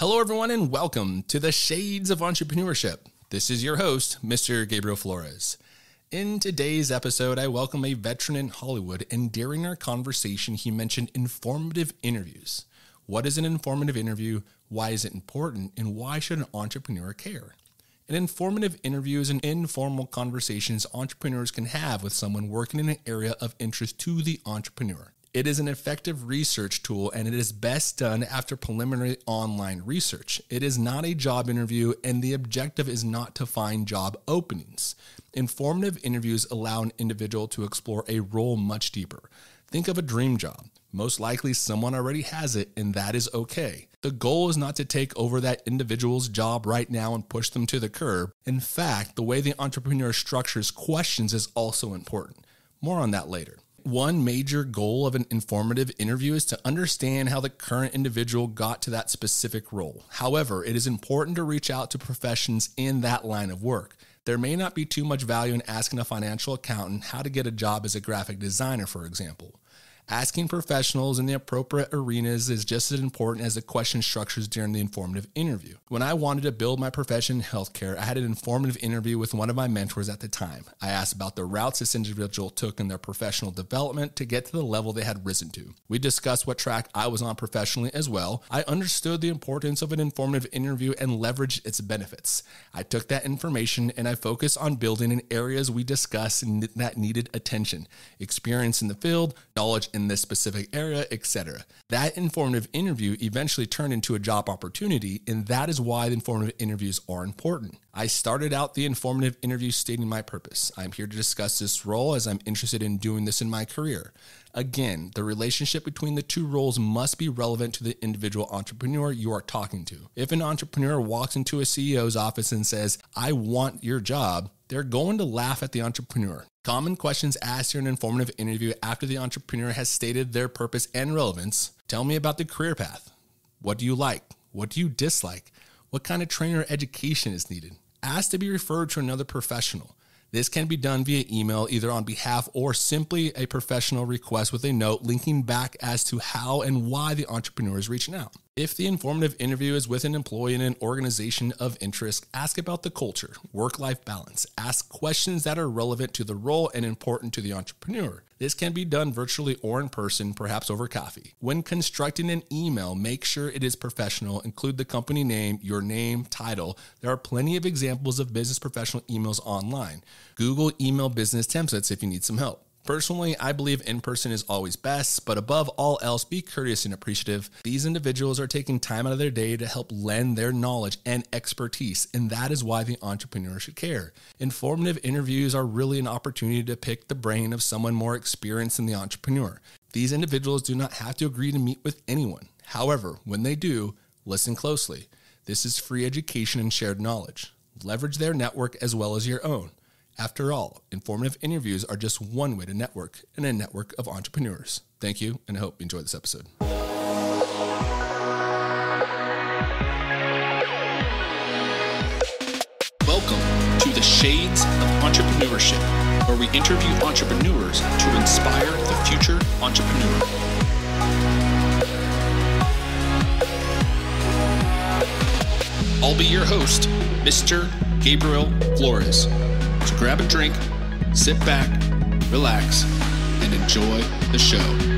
Hello, everyone, and welcome to the Shades of Entrepreneurship. This is your host, Mr. Gabriel Flores. In today's episode, I welcome a veteran in Hollywood, and during our conversation, he mentioned informative interviews. What is an informative interview? Why is it important? And why should an entrepreneur care? An informative interview is an informal conversations entrepreneurs can have with someone working in an area of interest to the entrepreneur. It is an effective research tool and it is best done after preliminary online research. It is not a job interview and the objective is not to find job openings. Informative interviews allow an individual to explore a role much deeper. Think of a dream job. Most likely, someone already has it, and that is okay. The goal is not to take over that individual's job right now and push them to the curb. In fact, the way the entrepreneur structures questions is also important. More on that later. One major goal of an informative interview is to understand how the current individual got to that specific role. However, it is important to reach out to professions in that line of work. There may not be too much value in asking a financial accountant how to get a job as a graphic designer, for example. Asking professionals in the appropriate arenas is just as important as the question structures during the informative interview. When I wanted to build my profession in healthcare, I had an informative interview with one of my mentors at the time. I asked about the routes this individual took in their professional development to get to the level they had risen to. We discussed what track I was on professionally as well. I understood the importance of an informative interview and leveraged its benefits. I took that information and I focused on building in areas we discussed that needed attention experience in the field, knowledge in this specific area, etc. That informative interview eventually turned into a job opportunity, and that is why the informative interviews are important. I started out the informative interview stating my purpose. I'm here to discuss this role as I'm interested in doing this in my career. Again, the relationship between the two roles must be relevant to the individual entrepreneur you are talking to. If an entrepreneur walks into a CEO's office and says, I want your job, they're going to laugh at the entrepreneur. Common questions asked during an informative interview after the entrepreneur has stated their purpose and relevance. Tell me about the career path. What do you like? What do you dislike? What kind of training or education is needed? Ask to be referred to another professional. This can be done via email, either on behalf or simply a professional request with a note linking back as to how and why the entrepreneur is reaching out. If the informative interview is with an employee in an organization of interest, ask about the culture, work life balance. Ask questions that are relevant to the role and important to the entrepreneur. This can be done virtually or in person, perhaps over coffee. When constructing an email, make sure it is professional. Include the company name, your name, title. There are plenty of examples of business professional emails online. Google email business templates if you need some help. Personally, I believe in person is always best, but above all else, be courteous and appreciative. These individuals are taking time out of their day to help lend their knowledge and expertise, and that is why the entrepreneur should care. Informative interviews are really an opportunity to pick the brain of someone more experienced than the entrepreneur. These individuals do not have to agree to meet with anyone. However, when they do, listen closely. This is free education and shared knowledge. Leverage their network as well as your own. After all, informative interviews are just one way to network in a network of entrepreneurs. Thank you, and I hope you enjoy this episode. Welcome to the Shades of Entrepreneurship, where we interview entrepreneurs to inspire the future entrepreneur. I'll be your host, Mr. Gabriel Flores. So grab a drink, sit back, relax, and enjoy the show.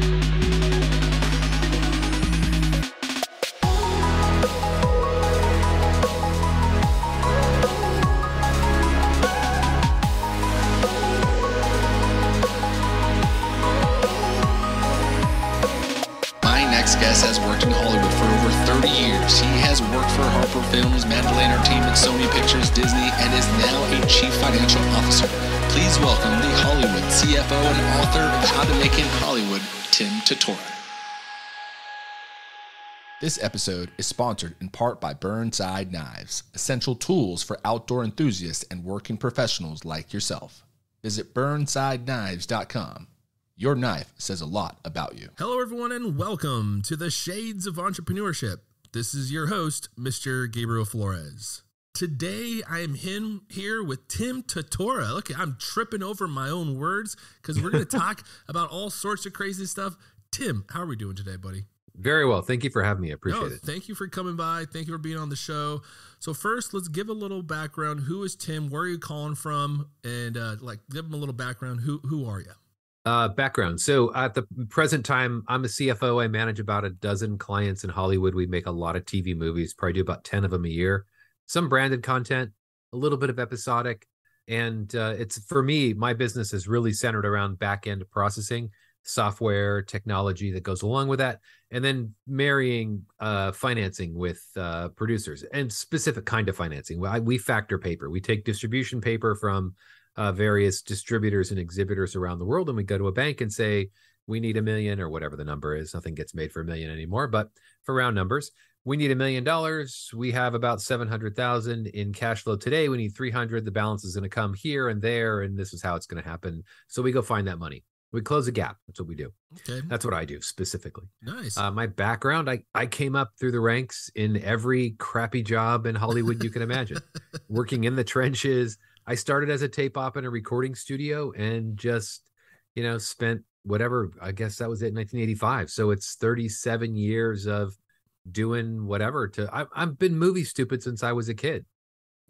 Tim Tortora. This episode is sponsored in part by Burnside Knives, essential tools for outdoor enthusiasts and working professionals like yourself. Visit burnsideknives.com. Your knife says a lot about you. Hello, everyone, and welcome to the Shades of Entrepreneurship. This is your host, Mr. Gabriel Flores. Today, I am in here with Tim Tortora. Look, I'm tripping over my own words because we're going to talk about all sorts of crazy stuff. Tim, how are we doing today, buddy? Very well. Thank you for having me. I appreciate no, it. Thank you for coming by. Thank you for being on the show. So first, let's give a little background. Who is Tim? Where are you calling from? And uh, like, give them a little background. Who who are you? Uh, background. So at the present time, I'm a CFO. I manage about a dozen clients in Hollywood. We make a lot of TV movies. Probably do about ten of them a year. Some branded content, a little bit of episodic, and uh, it's for me. My business is really centered around back end processing software technology that goes along with that and then marrying uh, financing with uh, producers and specific kind of financing. We, we factor paper. We take distribution paper from uh, various distributors and exhibitors around the world and we go to a bank and say we need a million or whatever the number is. Nothing gets made for a million anymore but for round numbers we need a million dollars. We have about 700000 in cash flow today. We need 300 the balance is going to come here and there and this is how it's going to happen. So we go find that money we close a gap. That's what we do. Okay. That's what I do specifically. Nice. Uh, my background, I, I came up through the ranks in every crappy job in Hollywood you can imagine, working in the trenches. I started as a tape op in a recording studio and just, you know, spent whatever, I guess that was it in 1985. So it's 37 years of doing whatever to, I, I've been movie stupid since I was a kid.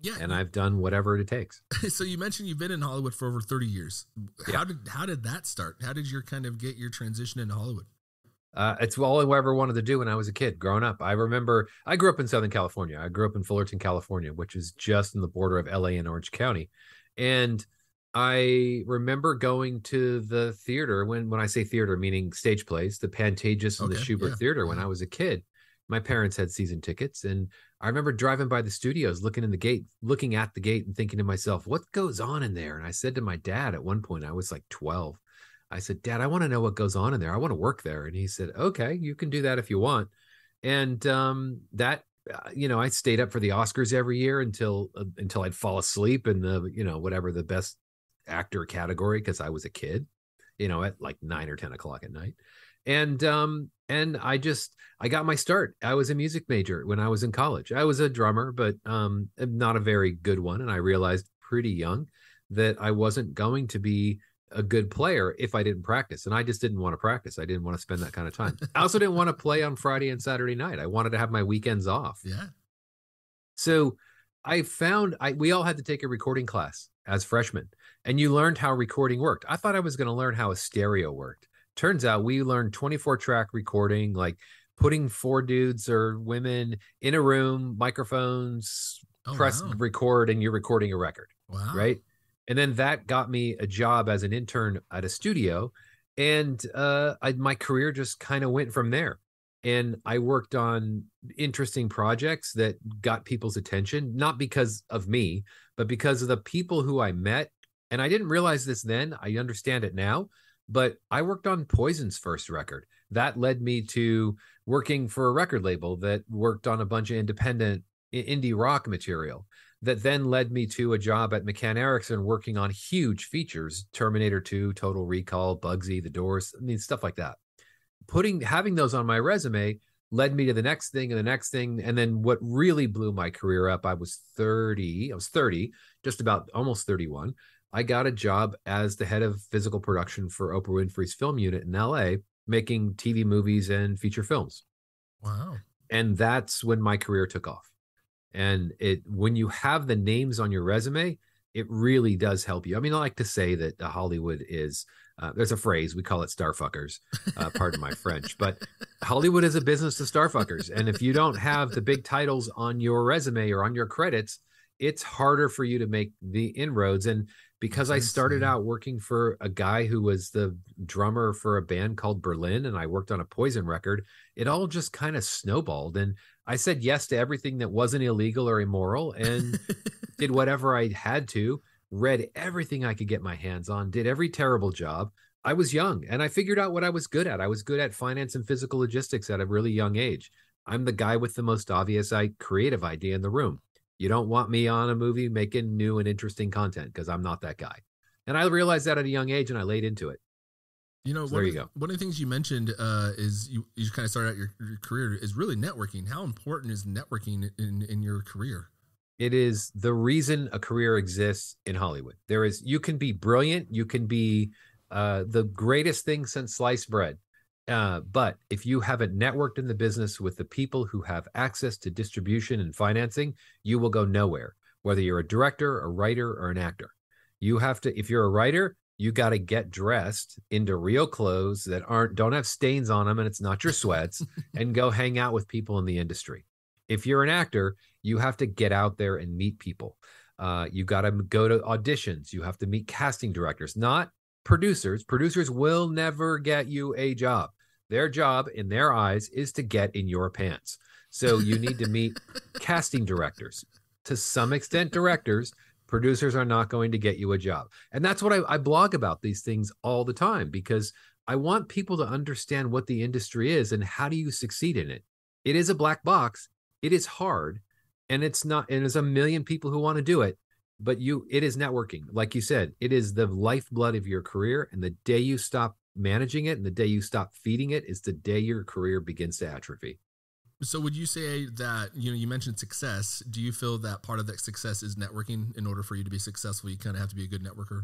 Yeah. And I've done whatever it takes. so you mentioned you've been in Hollywood for over 30 years. Yeah. How did how did that start? How did you kind of get your transition into Hollywood? Uh, it's all I ever wanted to do when I was a kid growing up. I remember I grew up in Southern California. I grew up in Fullerton, California, which is just in the border of LA and Orange County. And I remember going to the theater when when I say theater, meaning stage plays, the Pantages and okay, the Shubert yeah, Theater when I was a kid. My parents had season tickets, and I remember driving by the studios, looking in the gate, looking at the gate, and thinking to myself, "What goes on in there?" And I said to my dad at one point, I was like twelve. I said, "Dad, I want to know what goes on in there. I want to work there." And he said, "Okay, you can do that if you want." And um, that, uh, you know, I stayed up for the Oscars every year until uh, until I'd fall asleep in the, you know, whatever the best actor category because I was a kid, you know, at like nine or ten o'clock at night and um and i just i got my start. I was a music major when i was in college. I was a drummer but um not a very good one and i realized pretty young that i wasn't going to be a good player if i didn't practice and i just didn't want to practice. I didn't want to spend that kind of time. I also didn't want to play on friday and saturday night. I wanted to have my weekends off. Yeah. So i found i we all had to take a recording class as freshmen and you learned how recording worked. I thought i was going to learn how a stereo worked turns out we learned 24 track recording like putting four dudes or women in a room microphones oh, press wow. record and you're recording a record wow. right and then that got me a job as an intern at a studio and uh, I, my career just kind of went from there and i worked on interesting projects that got people's attention not because of me but because of the people who i met and i didn't realize this then i understand it now but I worked on Poison's first record. That led me to working for a record label that worked on a bunch of independent indie rock material. That then led me to a job at McCann Erickson working on huge features Terminator 2, Total Recall, Bugsy, The Doors, I mean, stuff like that. Putting having those on my resume led me to the next thing and the next thing. And then what really blew my career up, I was 30, I was 30, just about almost 31. I got a job as the head of physical production for Oprah Winfrey's film unit in LA, making TV movies and feature films. Wow. And that's when my career took off. And it when you have the names on your resume, it really does help you. I mean, I like to say that Hollywood is uh, there's a phrase we call it starfuckers. Uh, pardon my French, but Hollywood is a business of starfuckers, and if you don't have the big titles on your resume or on your credits, it's harder for you to make the inroads. And because I started out working for a guy who was the drummer for a band called Berlin and I worked on a Poison record, it all just kind of snowballed. And I said yes to everything that wasn't illegal or immoral and did whatever I had to, read everything I could get my hands on, did every terrible job. I was young and I figured out what I was good at. I was good at finance and physical logistics at a really young age. I'm the guy with the most obvious I creative idea in the room. You don't want me on a movie making new and interesting content because I'm not that guy. And I realized that at a young age and I laid into it. You know, so there you go. One of the things you mentioned uh, is you, you kind of started out your, your, career is really networking. How important is networking in, in your career? It is the reason a career exists in Hollywood. There is, you can be brilliant, you can be uh, the greatest thing since sliced bread. Uh, but if you haven't networked in the business with the people who have access to distribution and financing, you will go nowhere, whether you're a director, a writer, or an actor. You have to, if you're a writer, you got to get dressed into real clothes that aren't don't have stains on them and it's not your sweats and go hang out with people in the industry. If you're an actor you have to get out there and meet people. Uh, you got to go to auditions. You have to meet casting directors not producers. Producers will never get you a job their job in their eyes is to get in your pants so you need to meet casting directors to some extent directors producers are not going to get you a job. And that's what I, I, blog about these things all the time because I want people to understand what the industry is and how do you succeed in it. It is a black box. It is hard, and it's not. And there's a million people who want to do it, but you, it is networking. Like you said, it is the lifeblood of your career. And the day you stop managing it, and the day you stop feeding it, is the day your career begins to atrophy. So would you say that you know you mentioned success? Do you feel that part of that success is networking? In order for you to be successful, you kind of have to be a good networker.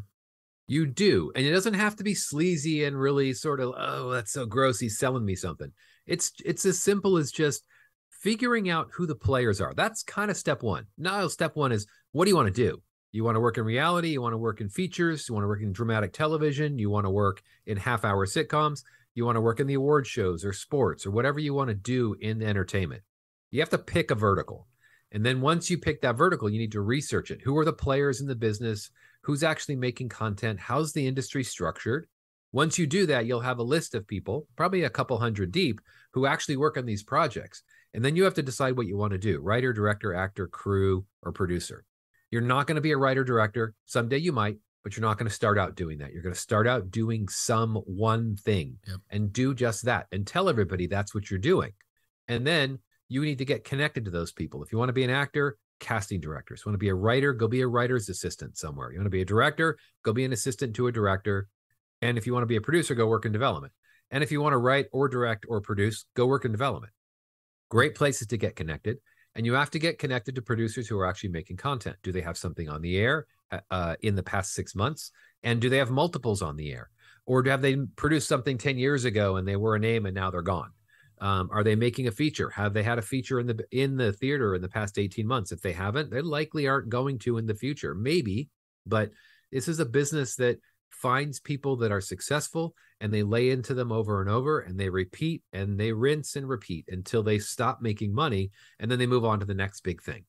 You do, and it doesn't have to be sleazy and really sort of oh that's so gross. He's selling me something. It's it's as simple as just figuring out who the players are. That's kind of step one. Now, step one is what do you want to do? You want to work in reality. You want to work in features. You want to work in dramatic television. You want to work in half hour sitcoms you want to work in the award shows or sports or whatever you want to do in entertainment. You have to pick a vertical. And then once you pick that vertical, you need to research it. Who are the players in the business? Who's actually making content? How's the industry structured? Once you do that, you'll have a list of people, probably a couple hundred deep, who actually work on these projects. And then you have to decide what you want to do writer, director, actor, crew, or producer. You're not going to be a writer director. Someday you might, but you're not going to start out doing that. You're going to start out doing some one thing yep. and do just that and tell everybody that's what you're doing. And then you need to get connected to those people. If you want to be an actor, casting directors. If you want to be a writer, go be a writer's assistant somewhere. You want to be a director, go be an assistant to a director. And if you want to be a producer, go work in development. And if you want to write or direct or produce, go work in development. Great places to get connected. And you have to get connected to producers who are actually making content. Do they have something on the air? Uh, uh, in the past six months? And do they have multiples on the air? Or have they produced something 10 years ago and they were a name and now they're gone? Um, are they making a feature? Have they had a feature in the in the theater in the past 18 months? If they haven't, they likely aren't going to in the future. Maybe, but this is a business that finds people that are successful and they lay into them over and over and they repeat and they rinse and repeat until they stop making money and then they move on to the next big thing.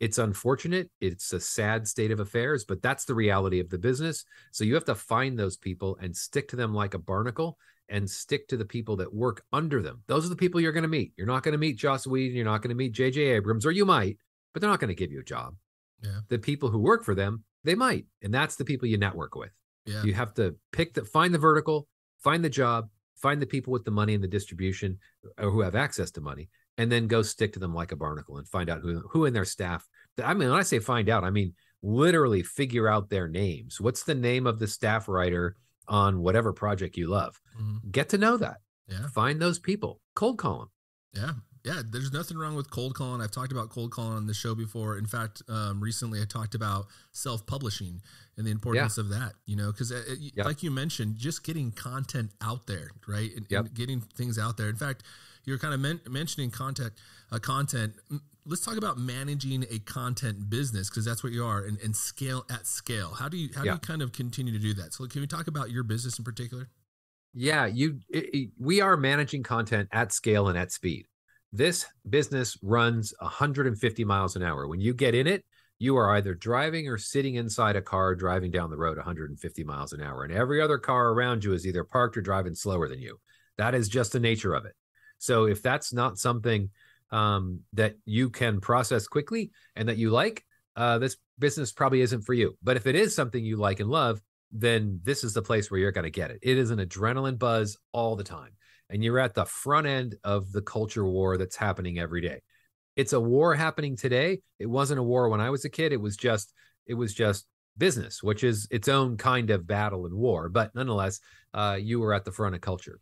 It's unfortunate. It's a sad state of affairs, but that's the reality of the business. So you have to find those people and stick to them like a barnacle and stick to the people that work under them. Those are the people you're going to meet. You're not going to meet Joss Whedon. You're not going to meet J.J. Abrams, or you might, but they're not going to give you a job. Yeah. The people who work for them, they might. And that's the people you network with. Yeah. You have to pick the, find the vertical, find the job, find the people with the money and the distribution or who have access to money, and then go stick to them like a barnacle and find out who, who in their staff I mean, when I say find out, I mean literally figure out their names. What's the name of the staff writer on whatever project you love? Mm-hmm. Get to know that. Yeah. Find those people. Cold call them. Yeah. Yeah. There's nothing wrong with cold calling. I've talked about cold calling on the show before. In fact, um, recently I talked about self publishing and the importance yeah. of that, you know, because uh, yep. like you mentioned, just getting content out there, right? And, yep. and getting things out there. In fact, you're kind of men- mentioning content, uh, content let's talk about managing a content business because that's what you are and, and, scale at scale how do you how yeah. do you kind of continue to do that so can we talk about your business in particular yeah you it, it, we are managing content at scale and at speed this business runs 150 miles an hour when you get in it you are either driving or sitting inside a car driving down the road 150 miles an hour and every other car around you is either parked or driving slower than you that is just the nature of it so if that's not something um, that you can process quickly and that you like, uh, this business probably isn't for you. But if it is something you like and love, then this is the place where you're going to get it. It is an adrenaline buzz all the time. And you're at the front end of the culture war that's happening every day. It's a war happening today. It wasn't a war when I was a kid. It was just, it was just business, which is its own kind of battle and war. But nonetheless, uh, you were at the front of culture.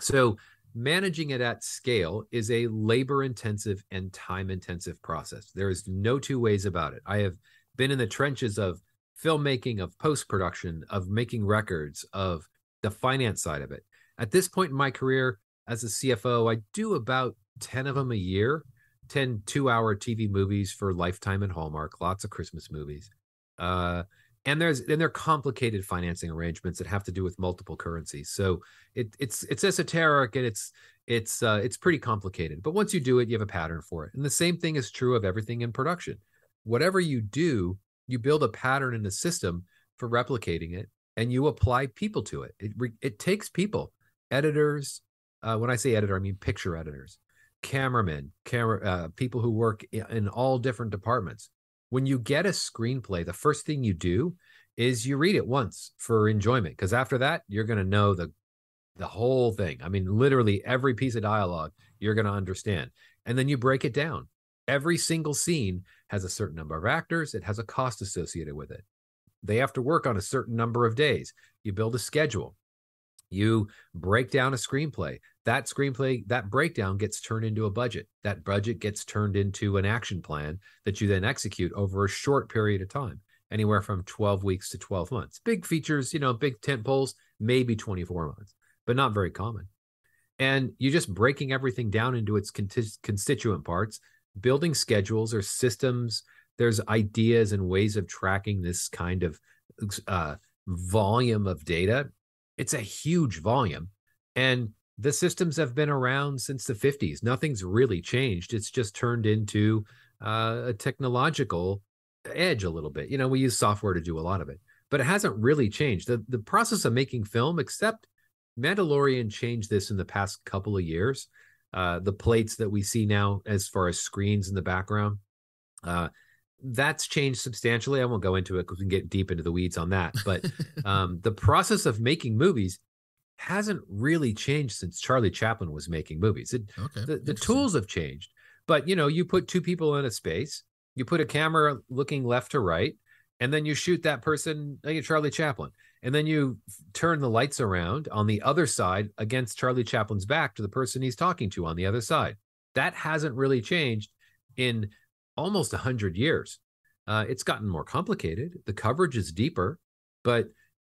So managing it at scale is a labor intensive and time intensive process. There is no two ways about it. I have been in the trenches of filmmaking, of post production, of making records, of the finance side of it. At this point in my career as a CFO, I do about 10 of them a year, 10 two hour TV movies for Lifetime and Hallmark, lots of Christmas movies. Uh, and there's and they're complicated financing arrangements that have to do with multiple currencies. So it, it's it's esoteric and it's it's uh, it's pretty complicated. But once you do it, you have a pattern for it. And the same thing is true of everything in production. Whatever you do, you build a pattern in the system for replicating it, and you apply people to it. It it takes people, editors. Uh, when I say editor, I mean picture editors, cameramen, camera uh, people who work in all different departments when you get a screenplay, the first thing you do is you read it once for enjoyment because after that you're going to know the the whole thing. I mean, literally every piece of dialogue you're going to understand, and then you break it down. Every single scene has a certain number of actors. It has a cost associated with it. They have to work on a certain number of days. You build a schedule. You break down a screenplay. That screenplay that breakdown gets turned into a budget. That budget gets turned into an action plan that you then execute over a short period of time anywhere from 12 weeks to 12 months. Big features you know big tent poles maybe 24 months but not very common. And you're just breaking everything down into its constituent parts. Building schedules or systems there's ideas and ways of tracking this kind of uh, volume of data it's a huge volume and the systems have been around since the 50s. Nothing's really changed. It's just turned into uh, a technological edge a little bit. You know, we use software to do a lot of it, but it hasn't really changed. The the process of making film, except Mandalorian changed this in the past couple of years. Uh, the plates that we see now, as far as screens in the background, uh, that's changed substantially. I won't go into it because we can get deep into the weeds on that. But um, the process of making movies hasn't really changed since Charlie Chaplin was making movies. It, okay, the, the tools have changed, but you know, you put two people in a space, you put a camera looking left to right, and then you shoot that person like Charlie Chaplin, and then you turn the lights around on the other side against Charlie Chaplin's back to the person he's talking to on the other side. That hasn't really changed in almost a hundred years. Uh, it's gotten more complicated. The coverage is deeper, but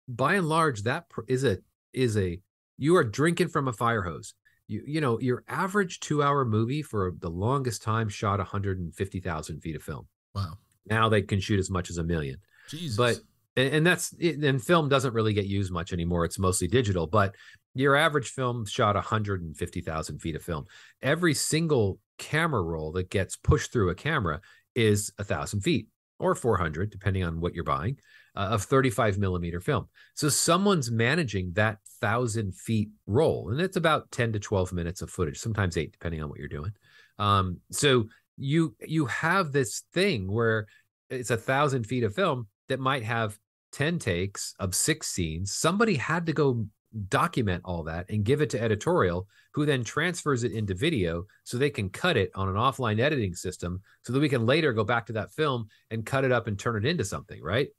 by and large, that is a is a you are drinking from a fire hose. You you know your average two hour movie for the longest time shot 150,000 feet of film. Wow. Now they can shoot as much as a million. Jesus. But and that's and film doesn't really get used much anymore. It's mostly digital. But your average film shot 150,000 feet of film. Every single camera roll that gets pushed through a camera is a thousand feet or 400, depending on what you're buying uh, of 35 millimeter film. So someone's managing that thousand feet roll, and it's about 10 to 12 minutes of footage, sometimes eight, depending on what you're doing. Um, so you you have this thing where it's a thousand feet of film that might have 10 takes of six scenes. Somebody had to go document all that and give it to editorial who then transfers it into video so they can cut it on an offline editing system so that we can later go back to that film and cut it up and turn it into something right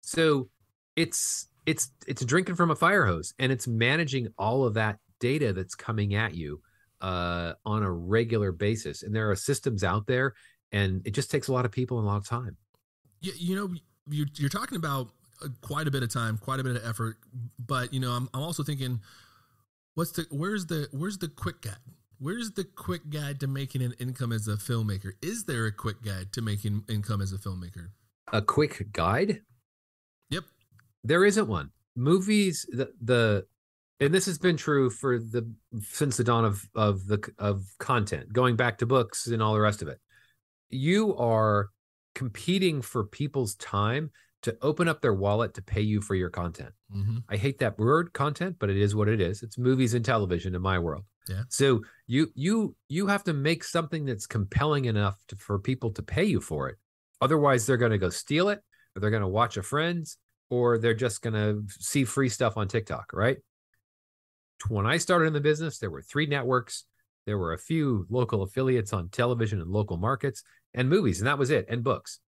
so it's it's it's drinking from a fire hose and it's managing all of that data that's coming at you uh, on a regular basis. And there are systems out there, and it just takes a lot of people and a lot of time. Yeah, you know, you, you're talking about quite a bit of time, quite a bit of effort, but you know, I'm, I'm also thinking, what's the where's the where's the quick guide? Where's the quick guide to making an income as a filmmaker? Is there a quick guide to making income as a filmmaker? A quick guide? Yep. There isn't one. Movies the the and this has been true for the since the dawn of of the of content, going back to books and all the rest of it. You are competing for people's time to open up their wallet to pay you for your content. Mm-hmm. I hate that word content, but it is what it is. It's movies and television in my world. Yeah. So you you you have to make something that's compelling enough to, for people to pay you for it. Otherwise, they're going to go steal it or they're going to watch a friend's, or they're just going to see free stuff on TikTok, right? When I started in the business, there were three networks, there were a few local affiliates on television and local markets, and movies, and that was it, and books.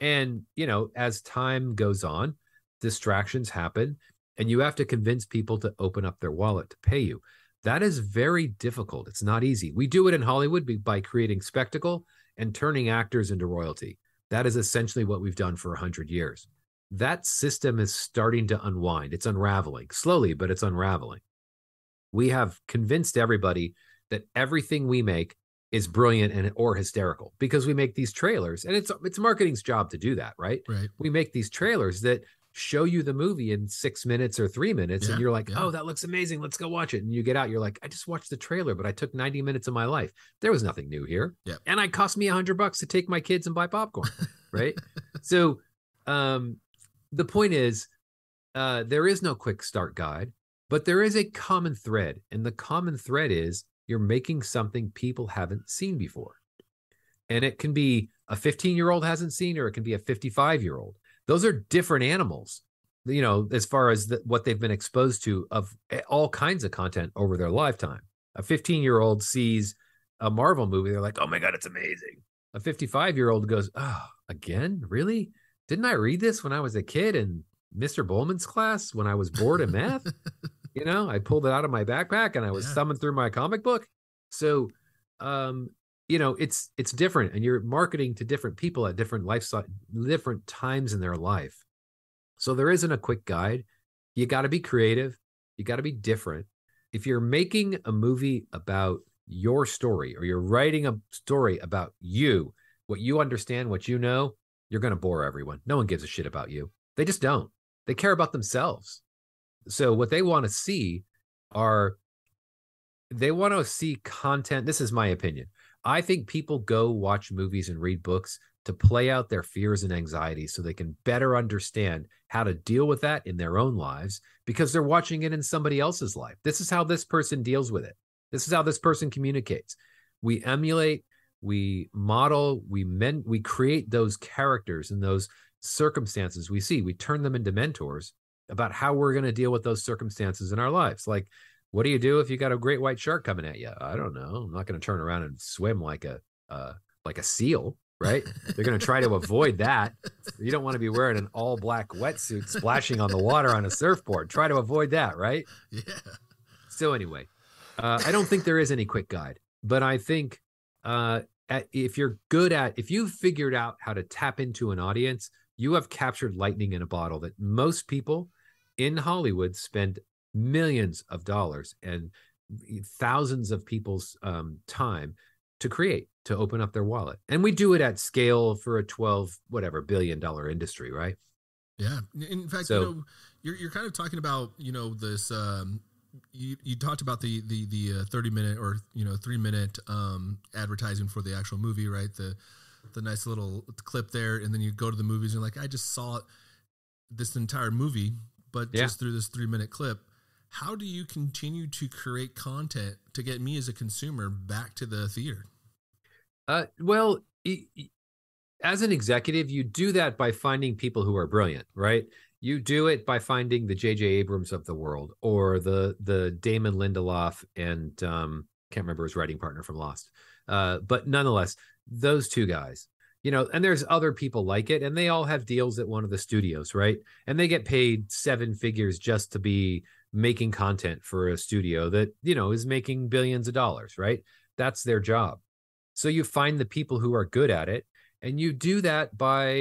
And, you know, as time goes on, distractions happen, and you have to convince people to open up their wallet to pay you. That is very difficult. It's not easy. We do it in Hollywood by creating spectacle and turning actors into royalty. That is essentially what we've done for 100 years. That system is starting to unwind. It's unraveling slowly, but it's unraveling. We have convinced everybody that everything we make is brilliant and or hysterical because we make these trailers and it's it's marketing's job to do that, right? Right. We make these trailers that show you the movie in 6 minutes or 3 minutes Yeah, and you're like, yeah. "Oh, that looks amazing. Let's go watch it." And you get out, you're like, "I just watched the trailer, but I took 90 minutes of my life. There was nothing new here." Yep. And it cost me 100 bucks to take my kids and buy popcorn, right? so um the point is uh there is no quick start guide but there is a common thread and the common thread is you're making something people haven't seen before. And it can be a 15 year old hasn't seen or it can be a 55 year old those are different animals you know as far as the, what they've been exposed to of eh, all kinds of content over their lifetime. A 15 year old sees a marvel movie they're like oh my god it's amazing. A 55 year old goes oh again? Really? Didn't i read this when i was a kid in mr bowman's class when i was bored in math you know i pulled it out of my backpack and i was Yeah. thumbing through my comic book. So um you know it's it's different and you're marketing to different people at different lifestyle different times in their life. So there isn't a quick guide. You got to be creative. You got to be different. If you're making a movie about your story or you're writing a story about you what you understand what you know you're going to bore everyone. No one gives a shit about you. They just don't. They care about themselves so what they want to see are they want to see content this is my opinion. I think people go watch movies and read books to play out their fears and anxieties so they can better understand how to deal with that in their own lives because they're watching it in somebody else's life. This is how this person deals with it. This is how this person communicates. We emulate we model we men we create those characters and those circumstances we see. We turn them into mentors about how we're going to deal with those circumstances in our lives. Like what do you do if you got a great white shark coming at you? I don't know. I'm not going to turn around and swim like a uh, like a seal right? They're going to try to avoid that. You don't want to be wearing an all black wetsuit splashing on the water on a surfboard. Try to avoid that right? Yeah. so anyway, uh, I don't think there is any quick guide, but I think uh, at, if you're good at, if you've figured out how to tap into an audience, you have captured lightning in a bottle that most people in Hollywood spend millions of dollars and thousands of people's um, time to create to open up their wallet and we do it at scale for a 12 whatever billion dollar industry right Yeah. In fact, So- you know, you're you're kind of talking about you know this. Um, you you talked about the the the uh, thirty minute or you know three minute um, advertising for the actual movie, right? The the nice little clip there, and then you go to the movies and you're like, I just saw this entire movie, but Yeah. just through this three minute clip. How do you continue to create content to get me as a consumer back to the theater? Uh, well, y- as an executive, you do that by finding people who are brilliant, right? You do it by finding the J.J. Abrams of the world, or the the Damon Lindelof and um, can't remember his writing partner from Lost, uh, but nonetheless, those two guys, you know, and there's other people like it, and they all have deals at one of the studios, right? And they get paid seven figures just to be making content for a studio that you know is making billions of dollars, right? That's their job. So you find the people who are good at it, and you do that by,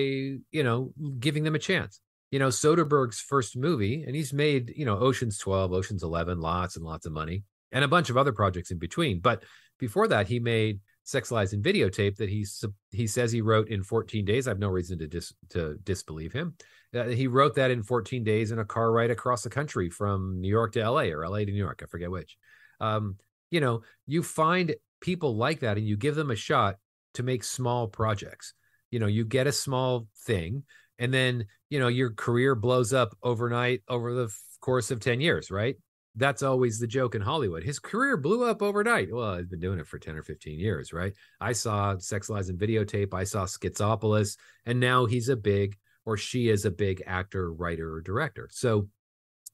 you know, giving them a chance. You know, Soderbergh's first movie, and he's made, you know, Ocean's 12, Ocean's 11, lots and lots of money, and a bunch of other projects in between. But before that, he made Sex Lies and Videotape that he he says he wrote in 14 days. I have no reason to dis to disbelieve him. Uh, he wrote that in 14 days in a car ride across the country from New York to LA or LA to New York. I forget which. Um, you know, you find people like that and you give them a shot to make small projects. You know, you get a small thing and then, you know, your career blows up overnight over the course of 10 years, right? That's always the joke in Hollywood. His career blew up overnight. Well, he's been doing it for 10 or 15 years, right? I saw Sex Lies and Videotape, I saw Schizopolis, and now he's a big or she is a big actor, writer, or director. So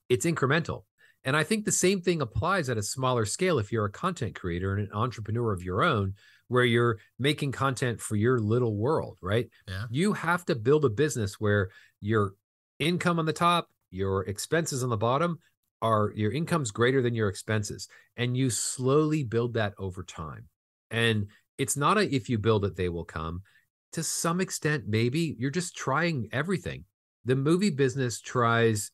it's incremental. And I think the same thing applies at a smaller scale if you're a content creator and an entrepreneur of your own, where you're making content for your little world, right? Yeah. You have to build a business where your income on the top, your expenses on the bottom are your income's greater than your expenses. And you slowly build that over time. And it's not a if you build it, they will come. To some extent, maybe you're just trying everything. The movie business tries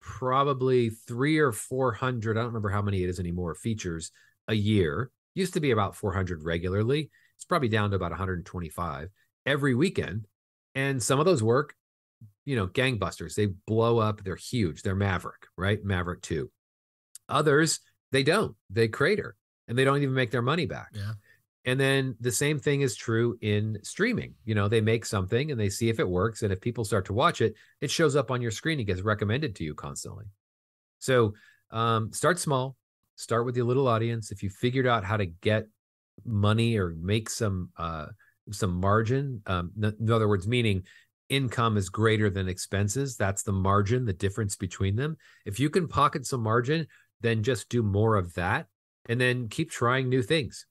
probably three or 400, I don't remember how many it is anymore, features a year. Used to be about 400 regularly. It's probably down to about 125 every weekend. And some of those work, you know, gangbusters. They blow up. They're huge. They're Maverick, right? Maverick 2. Others, they don't. They crater and they don't even make their money back. Yeah. And then the same thing is true in streaming. You know, they make something and they see if it works. And if people start to watch it, it shows up on your screen and gets recommended to you constantly. So um, start small, start with your little audience. If you figured out how to get money or make some uh, some margin, um, in other words, meaning income is greater than expenses, that's the margin, the difference between them. If you can pocket some margin, then just do more of that and then keep trying new things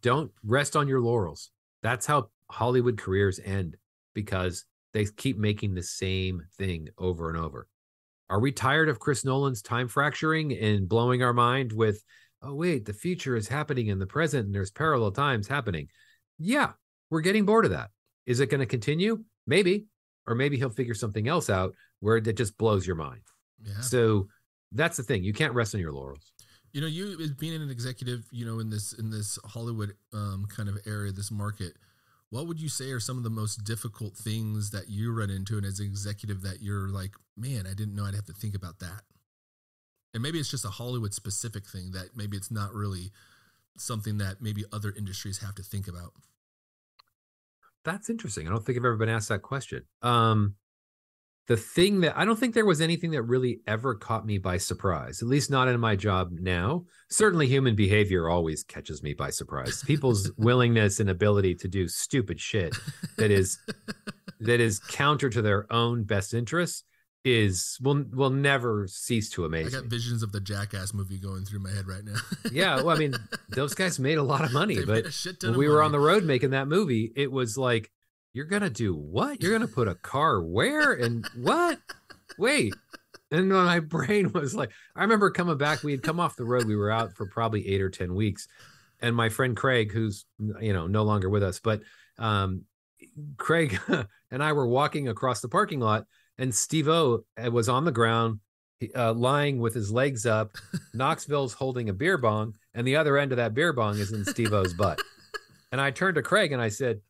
don't rest on your laurels. That's how Hollywood careers end because they keep making the same thing over and over. Are we tired of Chris Nolan's time fracturing and blowing our mind with, oh, wait, the future is happening in the present and there's parallel times happening? Yeah, we're getting bored of that. Is it going to continue? Maybe. Or maybe he'll figure something else out where it just blows your mind. Yeah. So that's the thing. You can't rest on your laurels you know you being an executive you know in this in this hollywood um, kind of area this market what would you say are some of the most difficult things that you run into and as an executive that you're like man i didn't know i'd have to think about that and maybe it's just a hollywood specific thing that maybe it's not really something that maybe other industries have to think about that's interesting i don't think i've ever been asked that question um the thing that I don't think there was anything that really ever caught me by surprise, at least not in my job now. Certainly, human behavior always catches me by surprise. People's willingness and ability to do stupid shit that is that is counter to their own best interests is will will never cease to amaze. I got me. visions of the Jackass movie going through my head right now. yeah, well, I mean, those guys made a lot of money, they but when we were on the road making that movie, it was like you're gonna do what? You're gonna put a car where and what? Wait. And my brain was like, I remember coming back. We had come off the road. We were out for probably eight or ten weeks, and my friend Craig, who's you know no longer with us, but um, Craig and I were walking across the parking lot, and Steve O uh, was on the ground, uh, lying with his legs up. Knoxville's holding a beer bong, and the other end of that beer bong is in Steve O's butt. And I turned to Craig and I said,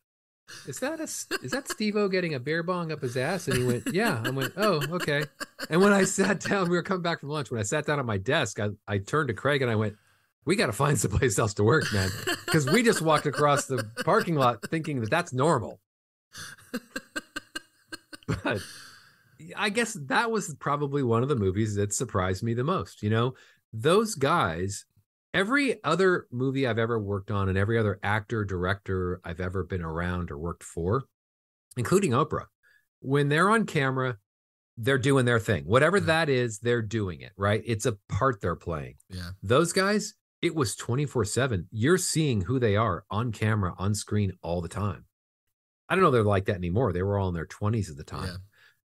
is that a is that Steve-O getting a beer bong up his ass? And he went, yeah. I went, oh, okay. And when I sat down, we were coming back from lunch. When I sat down at my desk, I, I turned to Craig and I went, we got to find someplace else to work, man, because we just walked across the parking lot thinking that that's normal. But I guess that was probably one of the movies that surprised me the most. You know, those guys every other movie I've ever worked on and every other actor, director I've ever been around or worked for, including Oprah, when they're on camera, they're doing their thing. Whatever yeah. that is, they're doing it, right? It's a part they're playing. Yeah. Those guys, it was 24 7. You're seeing who they are on camera, on screen all the time. I don't know they're like that anymore. They were all in their 20s at the time. Yeah.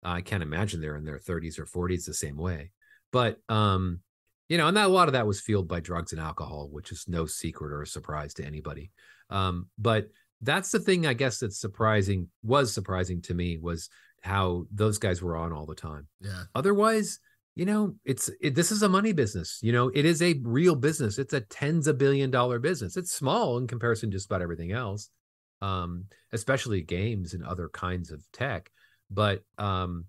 I can't imagine they're in their 30s or 40s the same way. But um, you know, and that a lot of that was fueled by drugs and alcohol, which is no secret or a surprise to anybody. Um, but that's the thing I guess that's surprising was surprising to me was how those guys were on all the time. Yeah. Otherwise, you know, it's it, this is a money business. You know, it is a real business. It's a tens of billion dollar business. It's small in comparison to just about everything else, um, especially games and other kinds of tech. But um,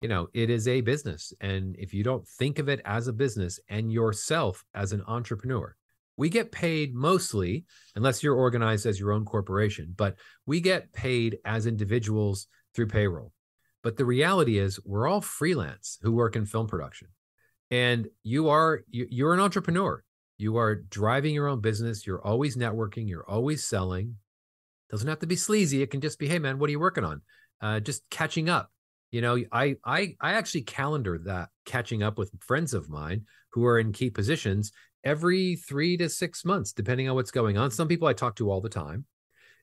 you know it is a business and if you don't think of it as a business and yourself as an entrepreneur we get paid mostly unless you're organized as your own corporation but we get paid as individuals through payroll. But the reality is we're all freelance who work in film production and you are you're an entrepreneur. You are driving your own business you're always networking you're always selling. Doesn't have to be sleazy it can just be hey man what are you working on uh, just catching up. You know i i i actually calendar that catching up with friends of mine who are in key positions every three to six months depending on what's going on. Some people i talk to all the time.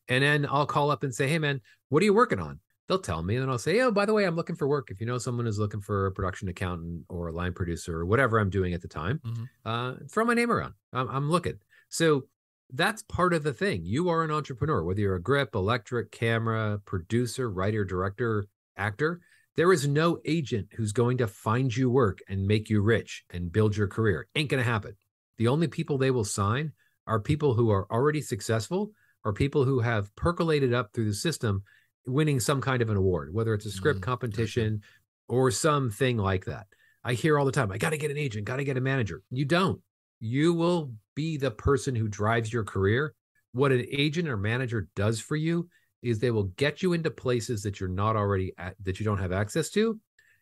And then i'll call up and say hey man what are you working on? They'll tell me and then i'll say oh by the way i'm looking for work. If you know someone who's looking for a production accountant or a line producer or whatever i'm doing at the time mm-hmm. uh, throw my name around. I'm, I'm looking. So that's part of the thing you are an entrepreneur whether you're a grip electric camera producer writer director actor There is no agent who's going to find you work and make you rich and build your career. Ain't going to happen. The only people they will sign are people who are already successful or people who have percolated up through the system, winning some kind of an award, whether it's a script Mm, competition or something like that. I hear all the time, I got to get an agent, got to get a manager. You don't. You will be the person who drives your career. What an agent or manager does for you is they will get you into places that you're not already at, that you don't have access to,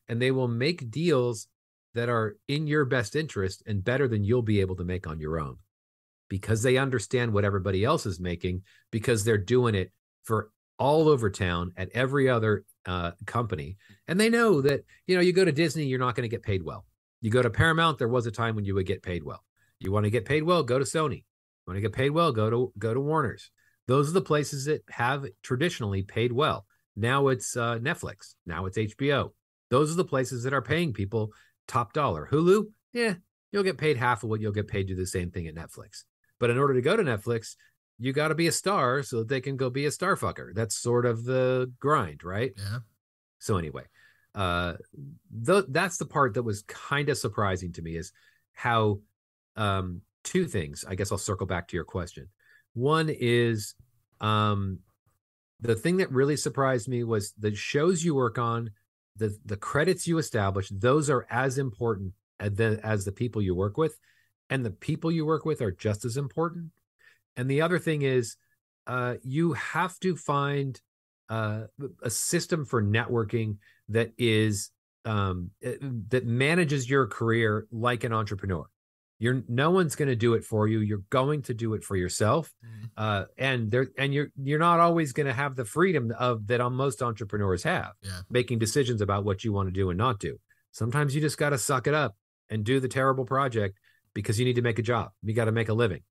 and they will make deals that are in your best interest and better than you'll be able to make on your own because they understand what everybody else is making because they're doing it for all over town at every other uh, company and they know that you know you go to disney you're not going to get paid well you go to paramount there was a time when you would get paid well you want to get paid well go to sony. You want to get paid well go to go to warner's. Those are the places that have traditionally paid well. Now it's uh, netflix. Now it's hbo those are the places that are paying people top dollar. Hulu? Yeah you'll get paid half of what you'll get paid to do the same thing at netflix. But in order to go to netflix you got to be a star so that they can go be a star fucker. That's sort of the grind right? Yeah. so anyway, uh, th- that's the part that was kind of surprising to me is how um, two things. I guess I'll circle back to your question. One is um, the thing that really surprised me was the shows you work on, the the credits you establish. Those are as important as the, as the people you work with, and the people you work with are just as important. And the other thing is, uh, you have to find uh, a system for networking that is um, eh, that manages your career like an entrepreneur. You're no one's going to do it for you. You're going to do it for yourself, Mhm. uh, and there and you're you're not always going to have the freedom of that most entrepreneurs have, Yeah. making decisions about what you want to do and not do. Sometimes you just got to suck it up and do the terrible project because you need to make a job. You got to make a living.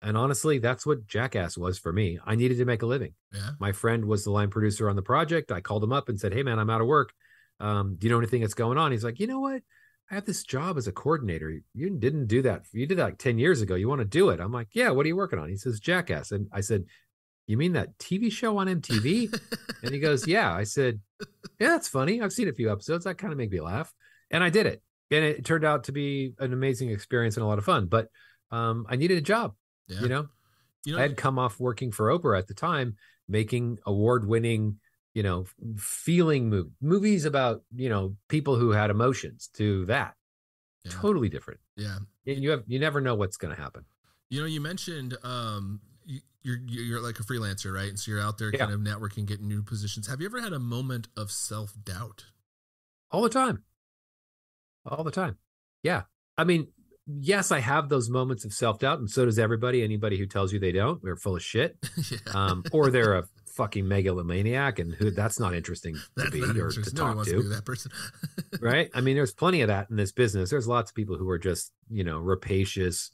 And honestly, that's what Jackass was for me. I needed to make a living Yeah. my friend was the line producer on the project. I called him up and said, "Hey, man, I'm out of work. Um, do you know anything that's going on?" He's like, "You know what? I have this job as a coordinator. You didn't do that. You did that like ten years ago. You want to do it?" I'm like, "Yeah. What are you working on?" He says, "Jackass." And I said, "You mean that TV show on MTV?" and he goes, "Yeah." I said, "Yeah, that's funny. I've seen a few episodes. That kind of made me laugh." And I did it, and it turned out to be an amazing experience and a lot of fun. But um, I needed a job. yeah. You know, You know, I had come off working for Oprah at the time, making award-winning, you know, feeling mov- movies about you know people who had emotions. To that, yeah. totally different. yeah. And you have you never know what's going to happen. You know, you mentioned um, you, you're you're like a freelancer, right? And so you're out there Yeah. kind of networking, getting new positions. Have you ever had a moment of self doubt? all the time all the time yeah i mean yes i have those moments of self-doubt and so does everybody anybody who tells you they don't they're full of shit yeah. um, or they're a fucking megalomaniac and who that's not interesting to be or to talk wants to to. that person. right? I mean there's plenty of that in this business. There's lots of people who are just you know rapacious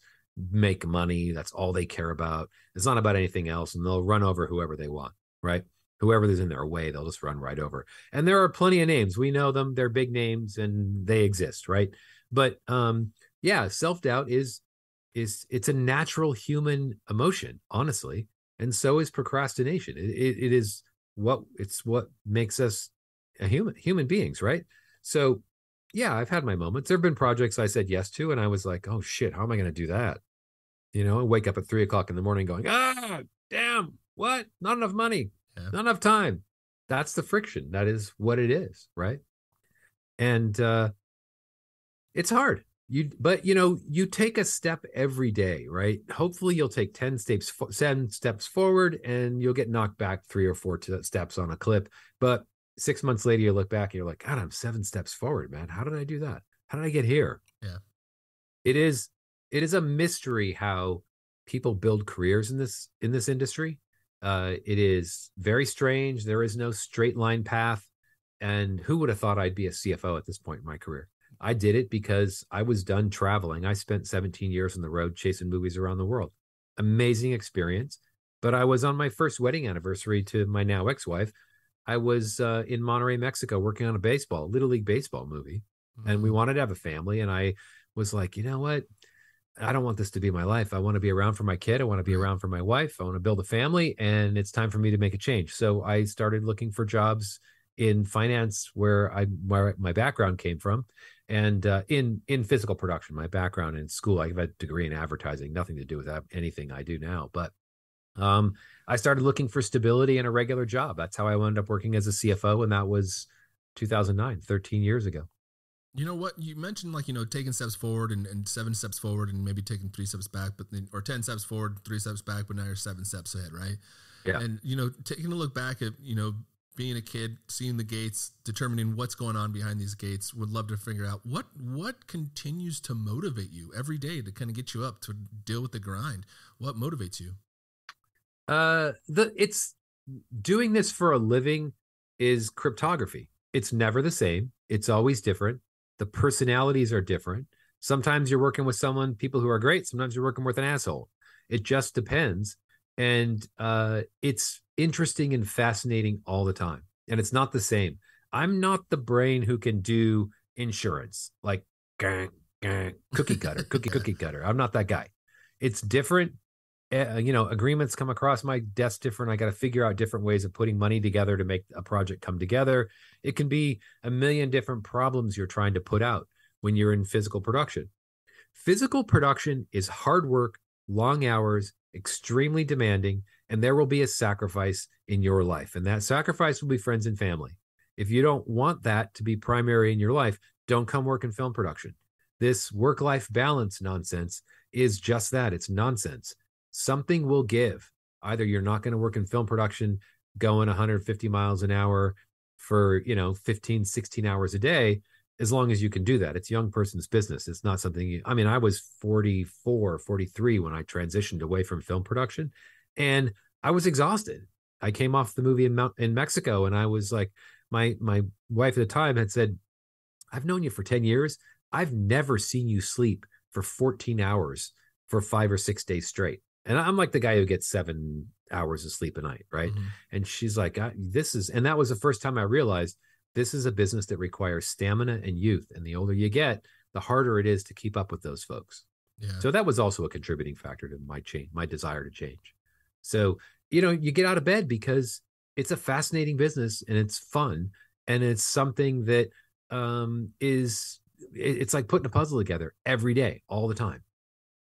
make money that's all they care about. It's not about anything else and they'll run over whoever they want right? Whoever is in their way they'll just run right over. And there are plenty of names. We know them. They're big names and they exist right? But um yeah self-doubt is is it's a natural human emotion honestly and so is procrastination. It, it, it is what it's what makes us a human human beings right? So yeah i've had my moments. There have been projects i said yes to and i was like oh shit how am i going to do that? You know and wake up at three o'clock in the morning going ah damn what? Not enough money Yeah. not enough time. That's the friction. That is what it is right? And uh it's hard you but you know you take a step every day right? Hopefully you'll take 10 steps 10 steps forward and you'll get knocked back three or four steps on a clip. But six months later you look back and you're like god i'm seven steps forward man. How did i do that? How did i get here? Yeah. it is it is a mystery how people build careers in this in this industry. Uh it is very strange. There is no straight line path and who would have thought i'd be a cfo at this point in my career I did it because I was done traveling. I spent 17 years on the road chasing movies around the world. Amazing experience. But I was on my first wedding anniversary to my now ex wife. I was uh, in Monterrey, Mexico, working on a baseball, Little League Baseball movie. And we wanted to have a family. And I was like, you know what? I don't want this to be my life. I want to be around for my kid. I want to be around for my wife. I want to build a family. And it's time for me to make a change. So I started looking for jobs in finance, where I where my background came from, and uh, in in physical production. My background in school, I have a degree in advertising, nothing to do with anything I do now. But um, I started looking for stability in a regular job. That's how I wound up working as a CFO, and that was 2009, 13 years ago. You know what? You mentioned like, you know, taking steps forward and, and seven steps forward and maybe taking three steps back, but then, or 10 steps forward, three steps back, but now you're seven steps ahead, right? Yeah. And, you know, taking a look back at, you know, being a kid, seeing the gates, determining what's going on behind these gates, would love to figure out what, what continues to motivate you every day to kind of get you up to deal with the grind. What motivates you? Uh, the, it's doing this for a living is cryptography. It's never the same. It's always different the personalities are different. Sometimes you're working with someone, people who are great. Sometimes you're working with an asshole. It just depends. And uh, it's interesting and fascinating all the time. And it's not the same. I'm not the brain who can do insurance like gang, gang, cookie cutter, cookie, cookie cutter. I'm not that guy. It's different. Uh, you know, agreements come across my desk different. I got to figure out different ways of putting money together to make a project come together. It can be a million different problems you're trying to put out when you're in physical production. Physical production is hard work, long hours, extremely demanding, and there will be a sacrifice in your life. And that sacrifice will be friends and family. If you don't want that to be primary in your life, don't come work in film production. This work life balance nonsense is just that it's nonsense something will give. Either you're not going to work in film production going 150 miles an hour for, you know, 15, 16 hours a day, as long as you can do that. It's a young person's business. It's not something you, I mean, I was 44, 43 when I transitioned away from film production and I was exhausted. I came off the movie in, in Mexico and I was like, my, my wife at the time had said, I've known you for 10 years. I've never seen you sleep for 14 hours for five or six days straight and I'm like the guy who gets seven hours of sleep a night, right? Mm-hmm. And she's like, "This is," and that was the first time I realized this is a business that requires stamina and youth. And the older you get, the harder it is to keep up with those folks. Yeah. So that was also a contributing factor to my change, my desire to change. So you know, you get out of bed because it's a fascinating business and it's fun and it's something that um is it's like putting a puzzle together every day all the time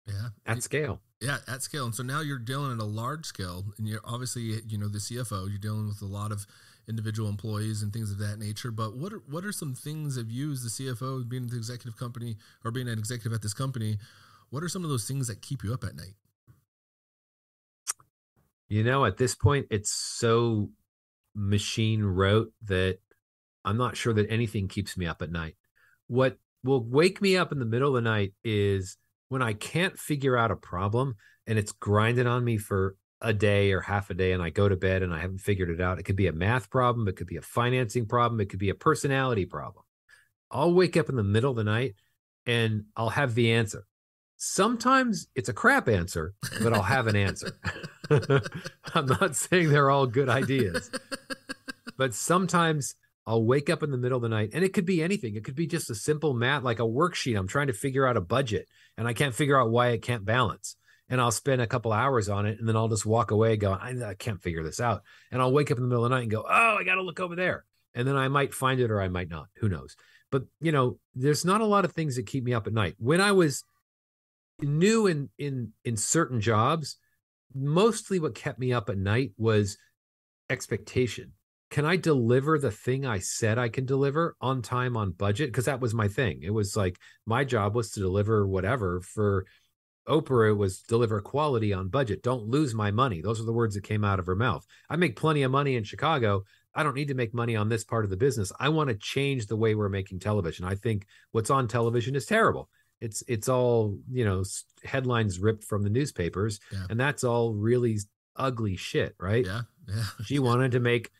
yeah at scale yeah, at scale. And so now you're dealing at a large scale, and you're obviously, you know, the CFO. You're dealing with a lot of individual employees and things of that nature. But what are what are some things of you as the CFO, being the executive company or being an executive at this company? What are some of those things that keep you up at night? You know, at this point, it's so machine rote that I'm not sure that anything keeps me up at night. What will wake me up in the middle of the night is when I can't figure out a problem and it's grinding on me for a day or half a day and I go to bed and I haven't figured it out. It could be a math problem, it could be a financing problem, it could be a personality problem. I'll wake up in the middle of the night and I'll have the answer. Sometimes it's a crap answer, but I'll have an answer. I'm not saying they're all good ideas, but sometimes I'll wake up in the middle of the night and it could be anything. It could be just a simple math, like a worksheet. I'm trying to figure out a budget and I can't figure out why it can't balance. And I'll spend a couple hours on it and then I'll just walk away going, I, I can't figure this out. And I'll wake up in the middle of the night and go, Oh, I got to look over there. And then I might find it or I might not. Who knows? But, you know, there's not a lot of things that keep me up at night. When I was new in, in, in certain jobs, mostly what kept me up at night was expectation can I deliver the thing I said I can deliver on time, on budget? Because that was my thing. It was like my job was to deliver whatever for Oprah. Was deliver quality on budget. Don't lose my money. Those are the words that came out of her mouth. I make plenty of money in Chicago. I don't need to make money on this part of the business. I want to change the way we're making television. I think what's on television is terrible. It's it's all you know headlines ripped from the newspapers, yeah. and that's all really ugly shit, right? Yeah, yeah. she wanted to make